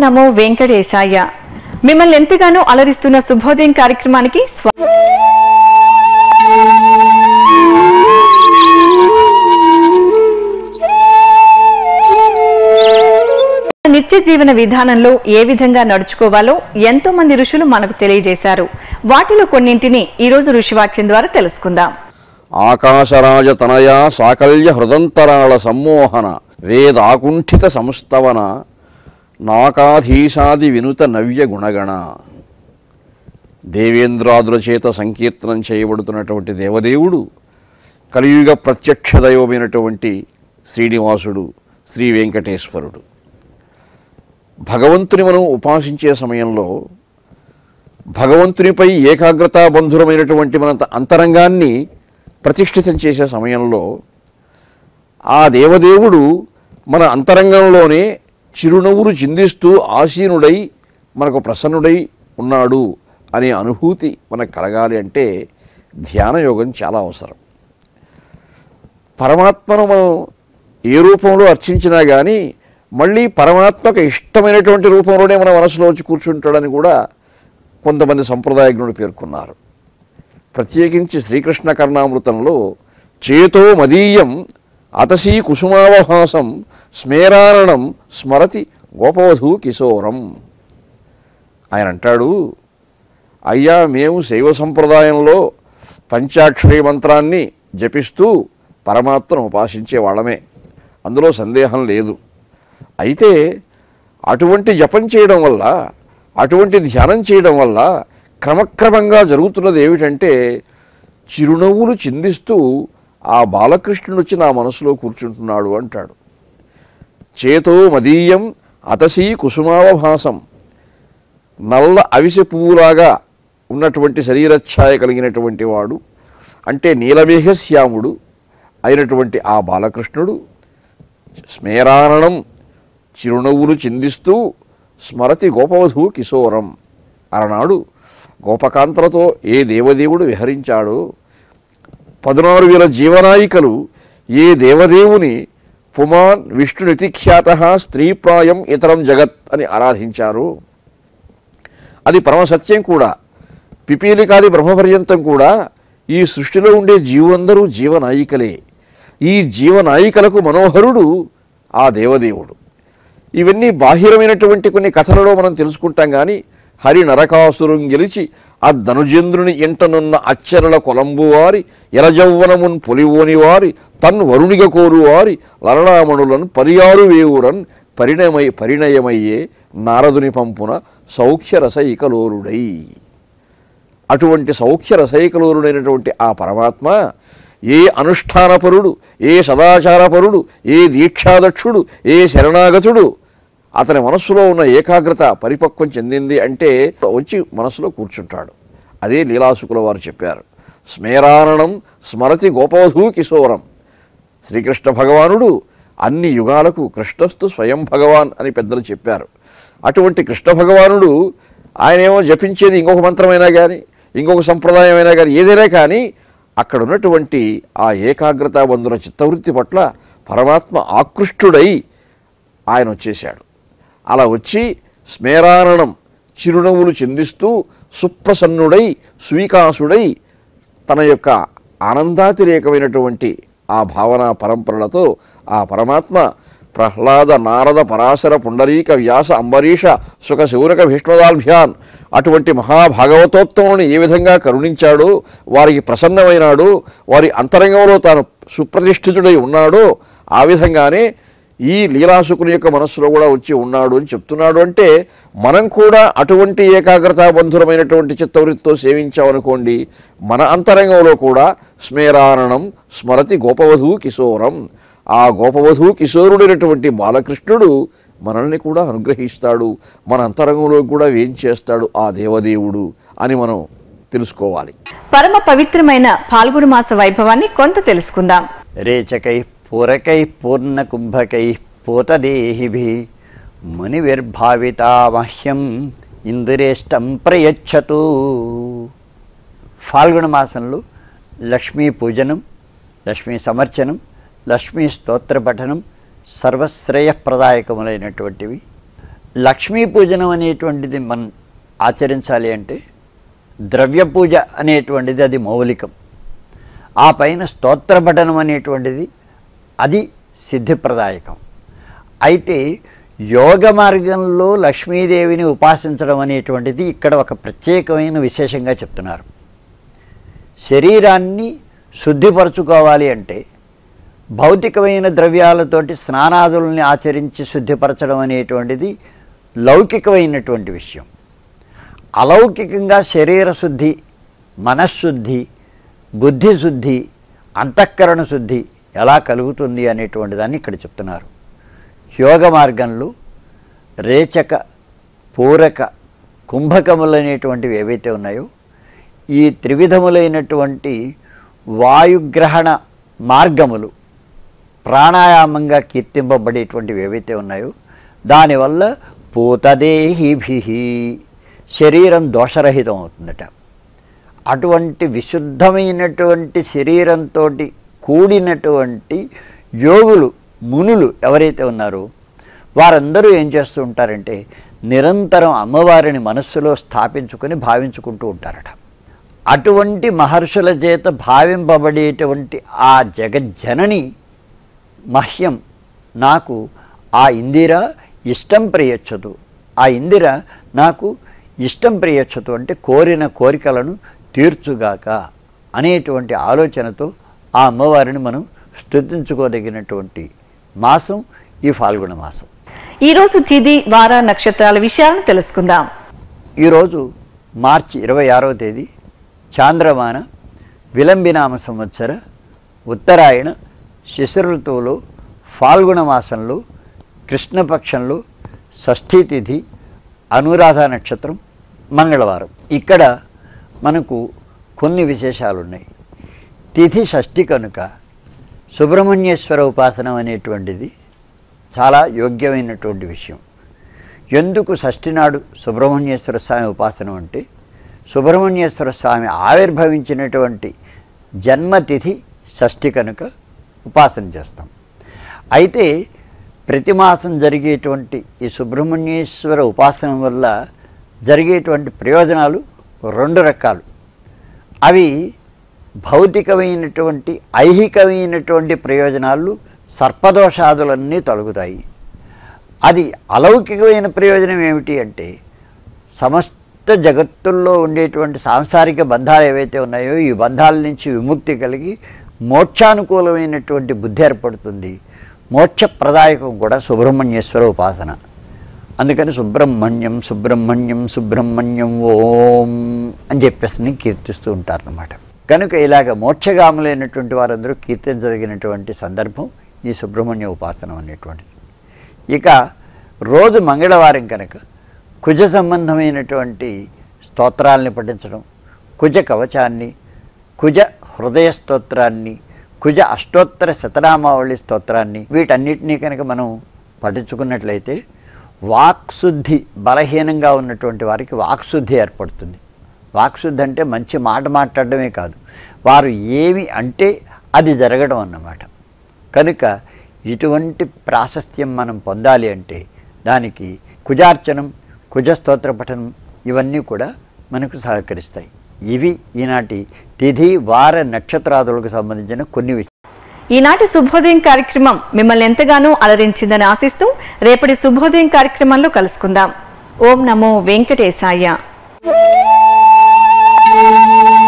నమో వెంకటేశాయ. మిమ్మల్ని ఎంతగానో అలరిస్తున్న శుభోదయం కార్యక్రమానికి నిత్య జీవన విధానంలో ఏ విధంగా నడుచుకోవాలో ఎంతో మంది ఋషులు మనకు తెలియజేశారు. వాటిలో కొన్నింటిని ఈ రోజు ఋషివాక్యం ద్వారా తెలుసుకుందాం. ఆకాశరాజ తనయ సాకల్య హృదంతరాళ సమ్మోహన వేదాకుంఠిత సంస్థవన నాకాధీశాది వినుత నవ్య గుణగణ దేవేంద్రాదుల చేత సంకీర్తనం చేయబడుతున్నటువంటి దేవదేవుడు కలియుగ ప్రత్యక్ష దైవమైనటువంటి శ్రీనివాసుడు శ్రీ వెంకటేశ్వరుడు. భగవంతుని మనం ఉపాసించే సమయంలో భగవంతునిపై ఏకాగ్రతాబంధురమైనటువంటి మన అంతరంగాన్ని ప్రతిష్ఠితం చేసే సమయంలో ఆ దేవదేవుడు మన అంతరంగంలోనే చిరునవ్వులు చిందిస్తూ ఆసీనుడై మనకు ప్రసన్నుడై ఉన్నాడు అనే అనుభూతి మనకు కలగాలి అంటే ధ్యానయోగం చాలా అవసరం. పరమాత్మను మనం ఏ రూపంలో అర్చించినా కానీ మళ్ళీ పరమాత్మకు ఇష్టమైనటువంటి రూపంలోనే మన మనసులో వచ్చి కూర్చుంటాడని కూడా కొంతమంది సంప్రదాయజ్ఞుడు పేర్కొన్నారు. ప్రత్యేకించి శ్రీకృష్ణ కర్ణామృతంలో చేతో మదీయం అతసీ కుసుమావహాసం స్మేరారణం స్మరతి గోపవధూ కిశోరం. ఆయన అంటాడు అయ్యా మేము శైవ సంప్రదాయంలో పంచాక్షరి మంత్రాన్ని జపిస్తూ పరమాత్మను ఉపాసించే వాళ్ళమే. అందులో సందేహం లేదు. అయితే అటువంటి జపం చేయడం వల్ల అటువంటి ధ్యానం చేయడం వల్ల క్రమక్రమంగా జరుగుతున్నది ఏమిటంటే చిరునవ్వులు చిందిస్తూ ఆ బాలకృష్ణుడు వచ్చి నా మనసులో కూర్చుంటున్నాడు అంటాడు. చేతో మదీయం అతసీ కుసుమావభాసం. నల్ల అవిసె పువ్వులాగా ఉన్నటువంటి శరీరఛాయ కలిగినటువంటి వాడు అంటే నీలమేఘశ్యాముడు అయినటువంటి ఆ బాలకృష్ణుడు స్మేరారణం చిరునవ్వులు చిందిస్తూ స్మరతి గోపవధూ కిశోరం అలనాడు గోపకాంతలతో ఏ దేవదేవుడు విహరించాడో. పదునారు వేల జీవనాయికలు ఏ దేవదేవుని పుమాన్ విష్ణునితిఖ్యాత స్త్రీప్రాయం ఇతరం జగత్ అని ఆరాధించారు. అది పరమసత్యం కూడా. పిపీలికాది బ్రహ్మపర్యంతం కూడా ఈ సృష్టిలో ఉండే జీవులందరూ జీవనాయికలే. ఈ జీవనాయికలకు మనోహరుడు ఆ దేవదేవుడు. ఇవన్నీ బాహిరమైనటువంటి కొన్ని కథలలో మనం తెలుసుకుంటాం కానీ హరి నరకాసురం గెలిచి ఆ ధనుజేంద్రుని ఇంటనున్న అచ్చరల కొలంబువారి ఎరజౌవనమున్ పొలివోనివారి తన్ వరుణిగ కోరువారి లలనామణులను పరియారు వేవురన్ పరిణమై పరిణయమయ్యే నారదుని పంపున సౌఖ్యరసైకలోరుడై. అటువంటి సౌఖ్యరసైకలోరుడైనటువంటి ఆ పరమాత్మ ఏ అనుష్ఠానపరుడు ఏ సదాచారపరుడు ఏ దీక్షాదక్షుడు ఏ శరణాగతుడు అతని మనస్సులో ఉన్న ఏకాగ్రత పరిపక్వం చెందింది అంటే వచ్చి మనసులో కూర్చుంటాడు. అదే లీలాసుకుల వారు చెప్పారు. స్మేరారణం స్మరతి గోపవధూ కిశోరం. శ్రీకృష్ణ భగవానుడు అన్ని యుగాలకు కృష్ణస్థు స్వయం భగవాన్ అని పెద్దలు చెప్పారు. అటువంటి కృష్ణ భగవానుడు ఆయనేమో జపించేది ఇంకొక మంత్రమైనా కానీ ఇంకొక సంప్రదాయమైనా కానీ ఏదైనా కానీ అక్కడ ఉన్నటువంటి ఆ ఏకాగ్రత బంధుల చిత్తవృత్తి పట్ల పరమాత్మ ఆకృష్టుడై ఆయన వచ్చేశాడు. అలా వచ్చి స్మేరారణం చిరునవ్వులు చిందిస్తూ సుప్రసన్నుడై స్వీకాసుడై తన యొక్క ఆనందాతిరేకమైనటువంటి ఆ భావన పరంపరలతో ఆ పరమాత్మ ప్రహ్లాద నారద పరాశర పుండరీక వ్యాస అంబరీష సుఖ శౌరక భీష్మదాల్భ్యాన్ అటువంటి మహాభాగవతోత్తముని ఏ విధంగా కరుణించాడో వారికి ప్రసన్నమైనాడు వారి అంతరంగంలో తాను సుప్రతిష్ఠితుడై ఉన్నాడో ఆ విధంగానే ఈ లీలాసుకుని యొక్క మనస్సులో కూడా వచ్చి ఉన్నాడు అని చెప్తున్నాడు అంటే మనం కూడా అటువంటి ఏకాగ్రతాబంధురమైనటువంటి చిత్తవృత్తితో సేవించామనుకోండి మన అంతరంగంలో కూడా స్మేరారణం స్మరతి గోపవధూ కిశోరం. ఆ గోపవధూ కిశోరుడైనటువంటి బాలకృష్ణుడు మనల్ని కూడా అనుగ్రహిస్తాడు మన అంతరంగంలో కూడా వేంచేస్తాడు ఆ దేవదేవుడు అని మనం తెలుసుకోవాలి. పరమ పవిత్రమైన పాల్గొడు మాస వైభవాన్ని కొంత తెలుసుకుందాం. రేచకై పూరకై పూర్ణకుంభకై పూతదేహిభి మునివిర్భావితామహ్యం ఇందురేష్టం ప్రయచ్చతు ఫాల్గుణ మాసంలో లక్ష్మీ పూజనం లక్ష్మీ సమర్చనం లక్ష్మీ స్తోత్ర పఠనం సర్వశ్రేయప్రదాయకములైనటువంటివి. లక్ష్మీ పూజనం అనేటువంటిది మనం ఆచరించాలి అంటే ద్రవ్య పూజ అనేటువంటిది అది మౌలికం. ఆ పైన స్తోత్ర పఠనం అనేటువంటిది అది సిద్ధిప్రదాయకం. అయితే యోగ మార్గంలో లక్ష్మీదేవిని ఉపాసించడం అనేటువంటిది ఇక్కడ ఒక ప్రత్యేకమైన విశేషంగా చెప్తున్నారు. శరీరాన్ని శుద్ధిపరచుకోవాలి అంటే భౌతికమైన ద్రవ్యాలతోటి స్నానాదుల్ని ఆచరించి శుద్ధిపరచడం అనేటువంటిది లౌకికమైనటువంటి విషయం. అలౌకికంగా శరీర శుద్ధి మనశ్శుద్ధి బుద్ధి శుద్ధి అంతఃకరణ శుద్ధి ఎలా కలుగుతుంది అనేటువంటి దాన్ని ఇక్కడ చెప్తున్నారు. యోగ మార్గంలో రేచక పూరక కుంభకములు అనేటువంటివి ఏవైతే ఉన్నాయో ఈ త్రివిధములైనటువంటి వాయుగ్రహణ మార్గములు ప్రాణాయామంగా కీర్తింపబడేటువంటివి ఏవైతే ఉన్నాయో దానివల్ల పూతదేహిభి శరీరం దోషరహితం అవుతుందట అటువంటి విశుద్ధమైనటువంటి శరీరంతో కూడినటువంటి యోగులు మునులు ఎవరైతే ఉన్నారో వారందరూ ఏం చేస్తూ ఉంటారంటే నిరంతరం అమ్మవారిని మనస్సులో స్థాపించుకొని భావించుకుంటూ ఉంటారట. అటువంటి మహర్షుల చేత భావింపబడేటువంటి ఆ జగజ్జనని మహ్యం నాకు ఆ ఇందిర ఇష్టం ప్రియచ్చదు ఆ ఇందిర నాకు ఇష్టం ప్రియచ్చదు అంటే కోరిన కోరికలను తీర్చుగాక అనేటువంటి ఆలోచనతో ఆ అమ్మవారిని మనం స్తుతించుకోదగినటువంటి మాసం ఈ ఫాల్గుణ మాసం. ఈ రోజు తిథి వార నక్షత్రాల విషయాలను తెలుసుకుందాం. ఈరోజు మార్చి ఇరవై ఆరవ తేదీ చాంద్రమాన విలంబినామ సంవత్సర ఉత్తరాయణ శిశిర ఋతువులో ఫాల్గుణ మాసంలో కృష్ణపక్షంలో షష్ఠీ తిథి అనురాధ నక్షత్రం మంగళవారం. ఇక్కడ మనకు కొన్ని విశేషాలు ఉన్నాయి తిథి షష్ఠి కనుక సుబ్రహ్మణ్యేశ్వర ఉపాసనం అనేటువంటిది చాలా యోగ్యమైనటువంటి విషయం. ఎందుకు షష్ఠి నాడు సుబ్రహ్మణ్యేశ్వర స్వామి ఉపాసనం అంటే సుబ్రహ్మణ్యేశ్వర స్వామి ఆవిర్భవించినటువంటి జన్మతిథి షష్ఠి కనుక ఉపాసన చేస్తాం. అయితే ప్రతి మాసం జరిగేటువంటి ఈ సుబ్రహ్మణ్యేశ్వర ఉపాసన వల్ల జరిగేటువంటి ప్రయోజనాలు రెండు రకాలు. అవి భౌతికమైనటువంటి ఐహికమైనటువంటి ప్రయోజనాలు సర్పదోషాదులన్నీ తొలగుతాయి. అది అలౌకికమైన ప్రయోజనం ఏమిటి అంటే సమస్త జగత్తుల్లో ఉండేటువంటి సాంసారిక బంధాలు ఏవైతే ఉన్నాయో ఈ బంధాల నుంచి విముక్తి కలిగి మోక్షానుకూలమైనటువంటి బుద్ధి ఏర్పడుతుంది. మోక్షప్రదాయకం కూడా సుబ్రహ్మణ్యేశ్వర ఉపాసన. అందుకని సుబ్రహ్మణ్యం సుబ్రహ్మణ్యం సుబ్రహ్మణ్యం ఓం అని చెప్పేసి కీర్తిస్తూ ఉంటారన్నమాట. కనుక ఇలాగ మోక్షగాములైనటువంటి వారందరూ కీర్తించదగినటువంటి సందర్భం ఈ సుబ్రహ్మణ్య ఉపాసనం అనేటువంటిది. ఇక రోజు మంగళవారం కనుక కుజ సంబంధమైనటువంటి స్తోత్రాలని పఠించడం కుజ కవచాన్ని కుజ హృదయ స్తోత్రాన్ని కుజ అష్టోత్తర శతనామావళి స్తోత్రాన్ని వీటన్నిటినీ కనుక మనం పఠించుకున్నట్లయితే వాక్శుద్ధి బలహీనంగా ఉన్నటువంటి వారికి వాక్శుద్ధి ఏర్పడుతుంది. వాక్శుద్ధి అంటే మంచి మాట మాట్లాడడమే కాదు. వారు ఏమి అంటే అది జరగడం అన్నమాట. కనుక ఇటువంటి ప్రాశస్త్యం మనం పొందాలి అంటే దానికి కుజార్చనం కుజస్తోత్ర పఠనం ఇవన్నీ కూడా మనకు సహకరిస్తాయి. ఇవి ఈనాటి తిథి వార నక్షత్రాదులకు సంబంధించిన కొన్ని విషయాలు ఈనాటి శుభోదయం కార్యక్రమం మిమ్మల్ని ఎంతగానో అలరించిందని ఆశిస్తూ రేపటి శుభోదయం కార్యక్రమంలో కలుసుకుందాం. ఓం నమో వెంకటేశాయ. Música